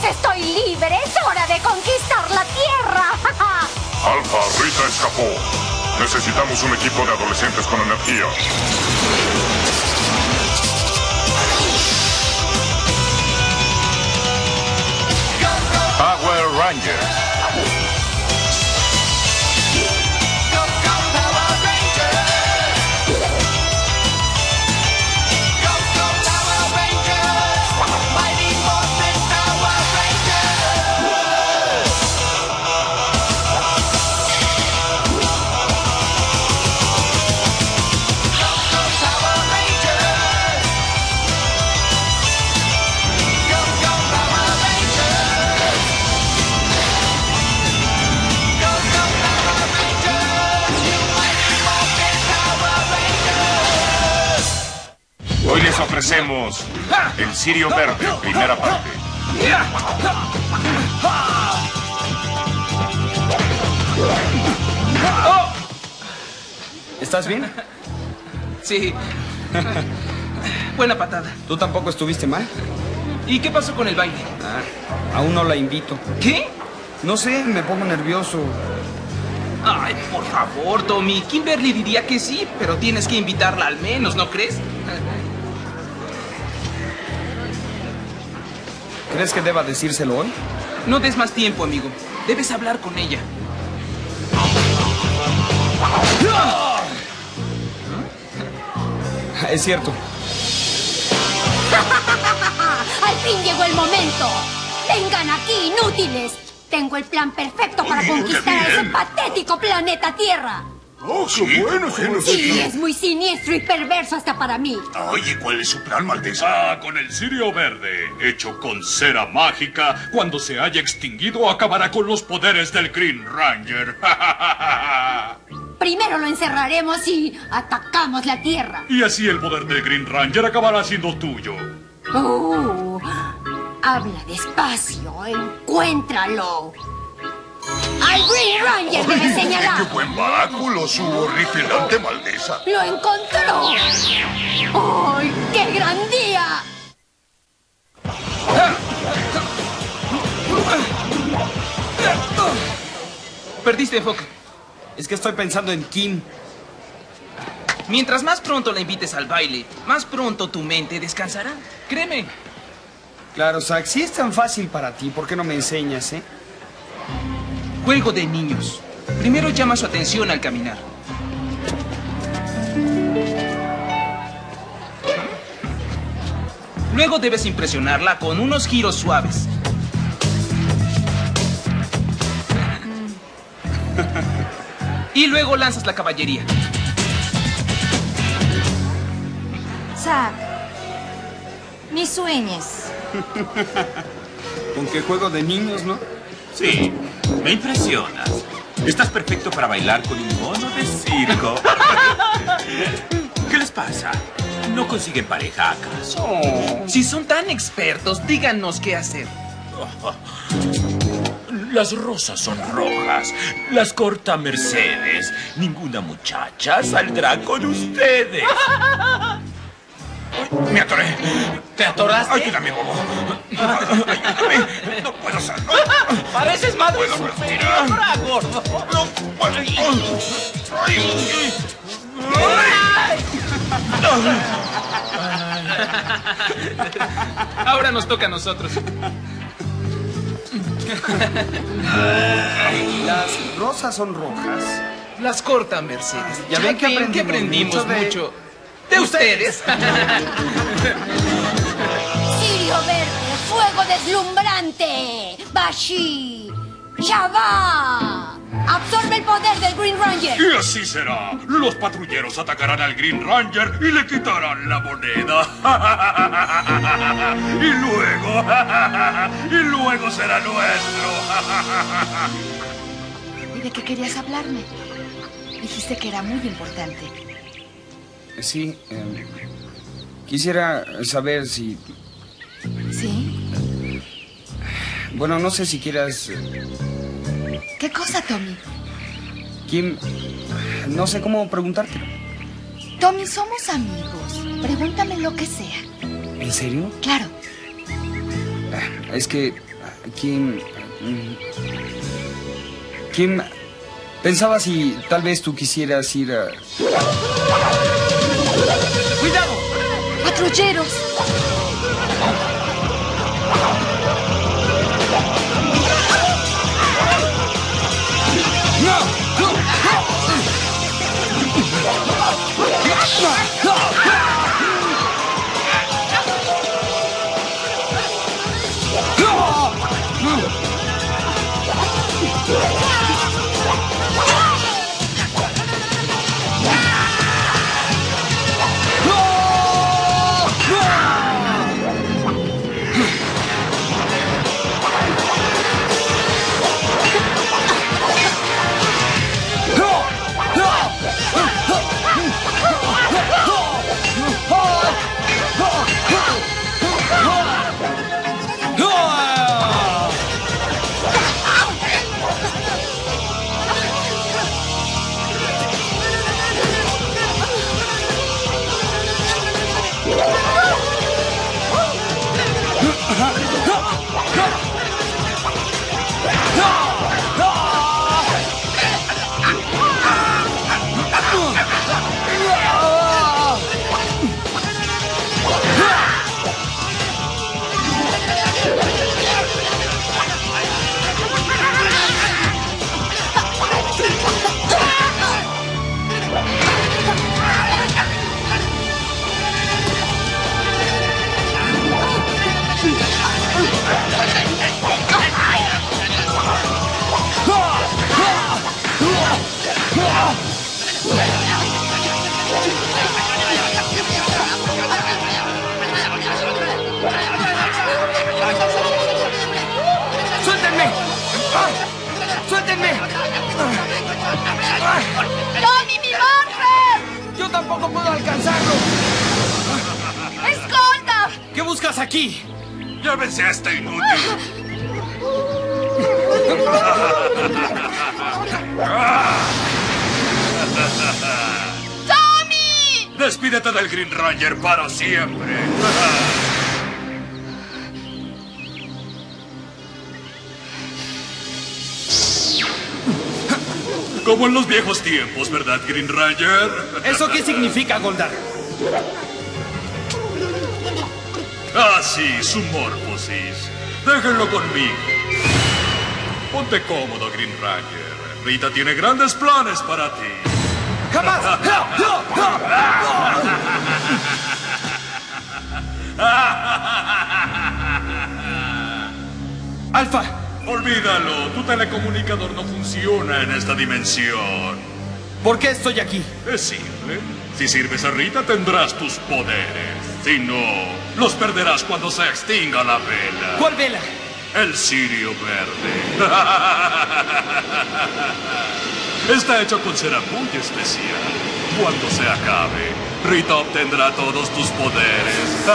estoy libre. Es hora de conquistar la Tierra. Alfa, Rita escapó. Necesitamos un equipo de adolescentes con energía. Power Rangers. El Sirio Verde, primera parte. ¿Estás bien? Sí. Buena patada. ¿Tú tampoco estuviste mal? ¿Y qué pasó con el baile? Ah, aún no la invito. ¿Qué? No sé, me pongo nervioso. Ay, por favor, Tommy. Kimberly diría que sí, pero tienes que invitarla al menos, ¿no crees? ¿Crees que deba decírselo hoy? No des más tiempo, amigo. Debes hablar con ella. Es cierto. Al fin llegó el momento. Vengan aquí, inútiles. Tengo el plan perfecto para conquistar a ese patético planeta Tierra. ¡Oh, qué bueno, Sí, es muy siniestro y perverso hasta para mí. Oye, ¿cuál es su plan, Maldesa? Ah, con el cirio verde, hecho con cera mágica, cuando se haya extinguido acabará con los poderes del Green Ranger. Primero lo encerraremos y atacamos la Tierra. y así el poder del Green Ranger acabará siendo tuyo. Oh, habla despacio, encuéntralo. Al Green Ranger debe ¡Qué señalar. buen báculo, su horripilante Maldesa! ¡Lo encontró! ¡Ay, qué gran día! Perdiste enfoque. Es que estoy pensando en Kim. Mientras más pronto la invites al baile, más pronto tu mente descansará. Créeme. Claro, Zack, si es tan fácil para ti, ¿por qué no me enseñas, eh? Juego de niños. Primero llama su atención al caminar. Luego debes impresionarla con unos giros suaves. Y luego lanzas la caballería. Zack, ni sueñes. ¿Con qué juego de niños, no? Sí, me impresionas. Estás perfecto para bailar con un mono de circo. ¿Qué les pasa? ¿No consiguen pareja acaso? Si son tan expertos, díganos qué hacer. Las rosas son rojas, las corta Mercedes. Ninguna muchacha saldrá con ustedes. Me atoré. ¿Te atoraste? Ayúdame, Bobo. Ayúdame. No puedo salir. Pareces madre Puedo superior, respirar. gordo. No puedo. Ay. Ahora nos toca a nosotros. Las rosas son rojas. Las corta Mercedes. Ya ven que aprendimos aprendimos mucho de- mucho de ustedes. Sirio verde, fuego deslumbrante. Bashi, Shabba. Absorbe el poder del Green Ranger. Y así será. Los patrulleros atacarán al Green Ranger y le quitarán la moneda. y luego, y luego será nuestro. ¿Y de qué querías hablarme? Dijiste que era muy importante. Sí, em, quisiera saber si... ¿Sí? Bueno, no sé si quieras... eh, ¿Qué cosa, Tommy? Kim, no sé cómo preguntártelo. Tommy, somos amigos. Pregúntame lo que sea. ¿En serio? Claro. Es que Kim... mm, Kim... Pensaba si tal vez tú quisieras ir a... ¡Patrulleros! Tampoco puedo alcanzarlo! ¡Escolta! ¿Qué buscas aquí? Llévense a este inútil. ¡Tommy! Despídete del Green Ranger para siempre. Como en los viejos tiempos, ¿verdad, Green Ranger? ¿Eso qué significa, Goldar? Ah, sí, su morfosis. Déjenlo conmigo. Ponte cómodo, Green Ranger. Rita tiene grandes planes para ti. ¡Jamás! ¡Ja! ¡Ja! ¡Ja! ¡Alfa! Olvídalo, tu telecomunicador no funciona en esta dimensión. ¿Por qué estoy aquí? Es simple. Si sirves a Rita tendrás tus poderes. Si no, los perderás cuando se extinga la vela. ¿Cuál vela? El cirio verde. Está hecho con cera muy especial. Cuando se acabe, Rita obtendrá todos tus poderes.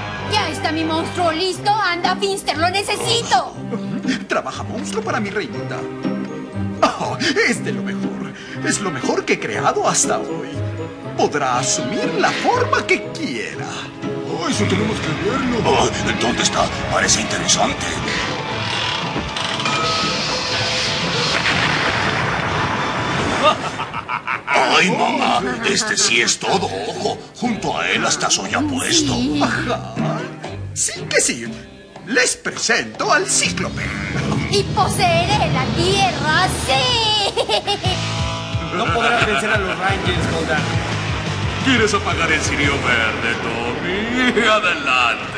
Ya está mi monstruo listo. Anda, Finster, lo necesito. Trabaja monstruo para mi reinita. Oh, es de lo mejor. Es lo mejor que he creado hasta hoy. Podrá asumir la forma que quiera. Oh, eso tenemos que verlo. Oh, ¿Dónde está? Parece interesante. ¡Ay, mamá! Este sí es todo ojo. Junto a él hasta soy apuesto. Ajá. Sí que sí. Les presento al cíclope. Y poseeré la tierra, sí. No podrás vencer a los Rangers, Goldar. ¿Quieres apagar el cirio verde, Tommy? Adelante.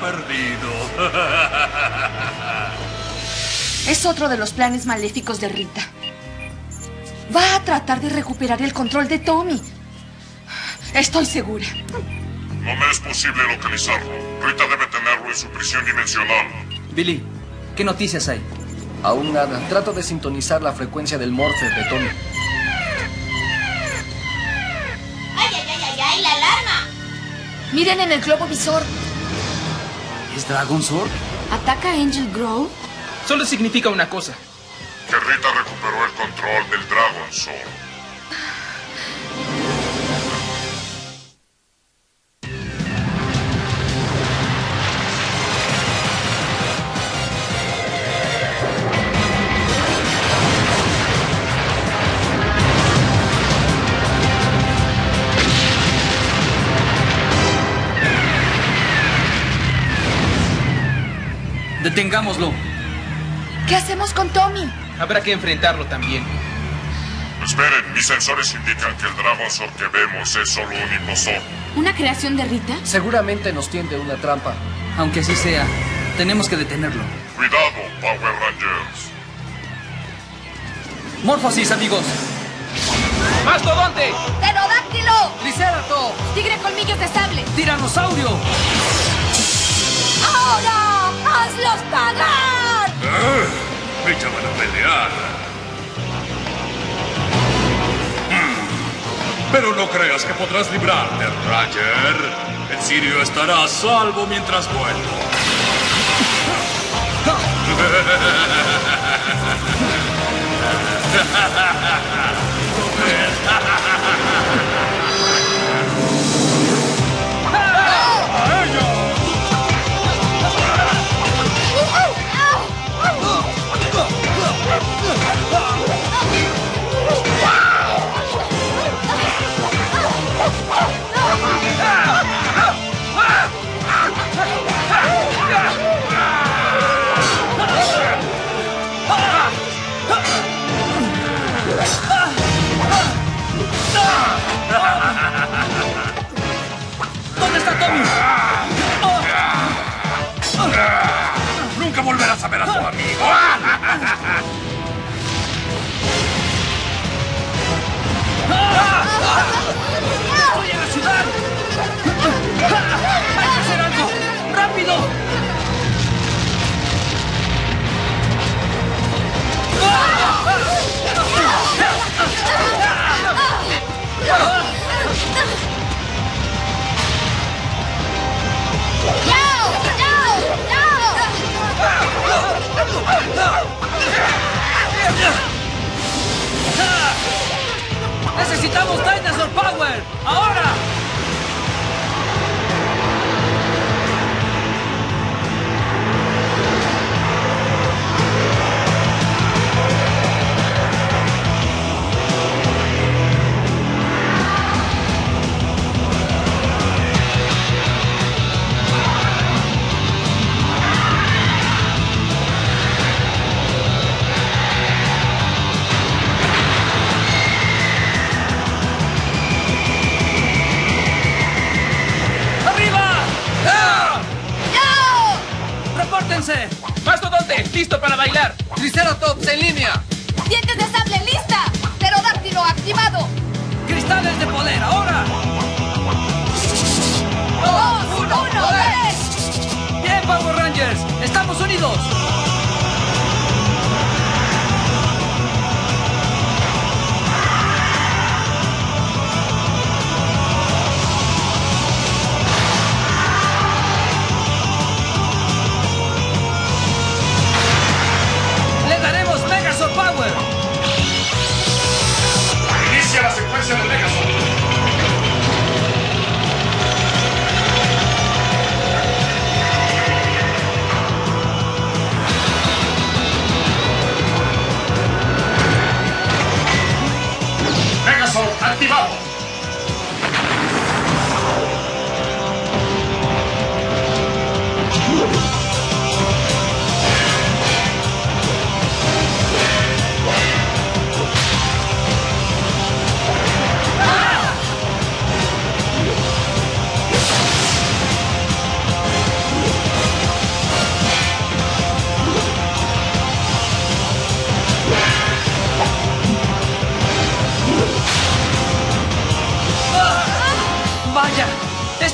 Perdido. Es otro de los planes maléficos de Rita. Va a tratar de recuperar el control de Tommy. Estoy segura. No me es posible localizarlo. Rita debe tenerlo en su prisión dimensional. Billy, ¿qué noticias hay? Aún nada. Trato de sintonizar la frecuencia del morfe de Tommy. ¡Ay, ay, ay, ay, ay! ¡La alarma! Miren en el globo visor. ¿Es Dragon Sword? ¿Ataca Angel Grove? Solo significa una cosa. Que Rita recuperó el control del Dragon Soul. Detengámoslo. ¿Qué hacemos con Tommy? Habrá que enfrentarlo también. Esperen, mis sensores indican que el Dragon Soul que vemos es solo un impostor. ¿Una creación de Rita? Seguramente nos tiende una trampa. Aunque así sea, tenemos que detenerlo. Cuidado, Power Rangers. Morfosis, amigos. ¡Mastodonte! ¡Pterodáctilo! ¡Triceratops! ¡Tigre colmillos de sable! ¡Tiranosaurio! ¡Ahora! ¡Hazlos pagar! Me echaban a pelear. Hmm. Pero no creas que podrás librarte, Roger. El Sirio estará a salvo mientras vuelvo. ¡Necesitamos Dinosaur Power! ¡Ahora! Unidos!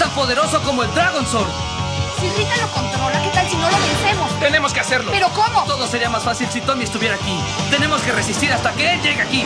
Tan poderoso como el Dragon Sword! Si Rita lo controla, ¿qué tal si no lo vencemos? ¡Tenemos que hacerlo! ¿Pero cómo? Todo sería más fácil si Tommy estuviera aquí. Tenemos que resistir hasta que él llegue aquí.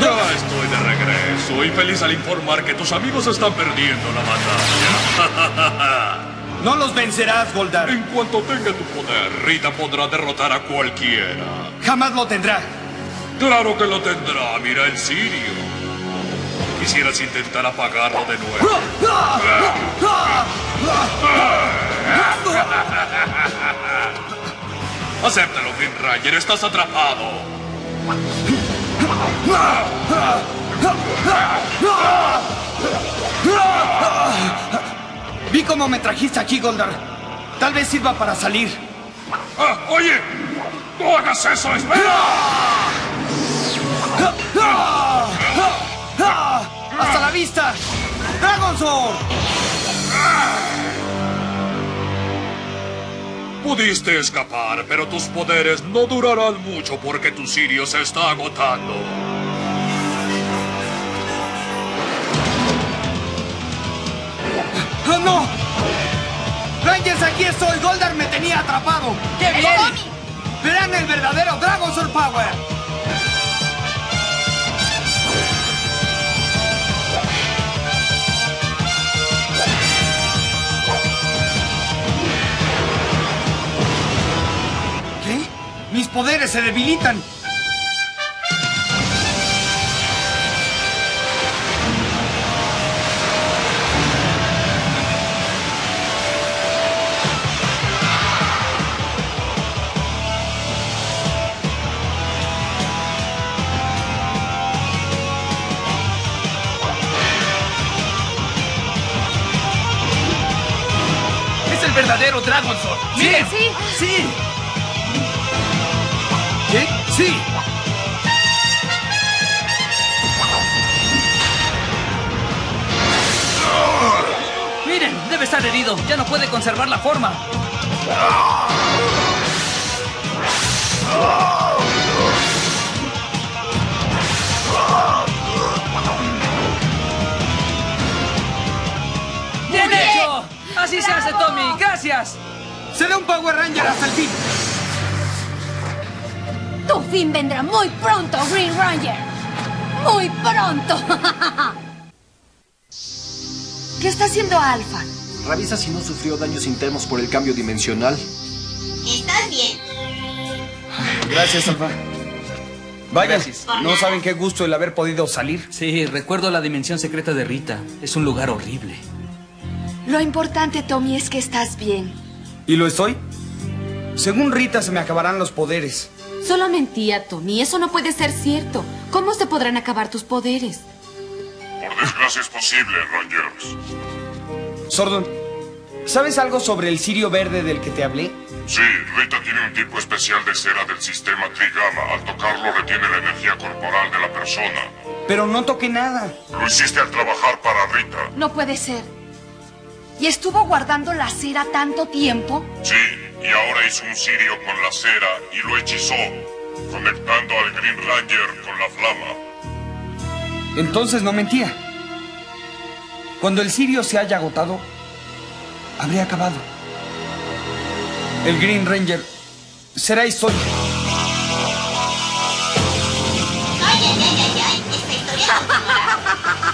Ya estoy de regreso y feliz al informar que tus amigos están perdiendo la batalla. No los vencerás, Goldar. En cuanto tenga tu poder, Rita podrá derrotar a cualquiera. Jamás lo tendrá. Claro que lo tendrá, mira el Sirio. Quisieras intentar apagarlo de nuevo. Acéptalo, Green Ranger, estás atrapado. Vi cómo me trajiste aquí, Goldar. Tal vez sirva para salir. Ah, oye, no hagas eso, espera. ¡Hasta la vista! ¡Dragon Sword! Pudiste escapar, pero tus poderes no durarán mucho porque tu Sirio se está agotando. ¡Oh, no! ¡Rangers, aquí estoy! ¡Goldar me tenía atrapado! ¡Qué bien! ¡Verán el verdadero Dragon Sword Power! Poderes se debilitan! Es el verdadero Dragon Sword. ¡Miren! Sí. ¡Sí! Miren, debe estar herido. Ya no puede conservar la forma. ¡Bien hecho! Así se hace, Tommy. Gracias. ¡Seré un Power Ranger hasta el fin! Tu fin vendrá muy pronto, Green Ranger. Muy pronto. ¿Qué está haciendo Alpha? Revisa si no sufrió daños internos por el cambio dimensional. ¿Estás bien? Gracias, Alfa. Vaya, Gracias. ¿no saben qué gusto el haber podido salir? Sí, recuerdo la dimensión secreta de Rita. Es un lugar horrible. Lo importante, Tommy, es que estás bien. ¿Y lo estoy? Según Rita, se me acabarán los poderes. Solo mentía, Tommy. Eso no puede ser cierto. ¿Cómo se podrán acabar tus poderes? Por desgracia es posible, Rangers. Sordon, ¿sabes algo sobre el cirio verde del que te hablé? Sí, Rita tiene un tipo especial de cera del sistema Trigama. Al tocarlo retiene la energía corporal de la persona. Pero no toqué nada. Lo hiciste al trabajar para Rita. No puede ser. ¿Y estuvo guardando la cera tanto tiempo? Sí, y ahora hizo un cirio con la cera y lo hechizó, conectando al Green Ranger con la flama. Entonces no mentía. Cuando el cirio se haya agotado, habré acabado. El Green Ranger será historia. Ay, ay, ay, ay, ay. Esta historia...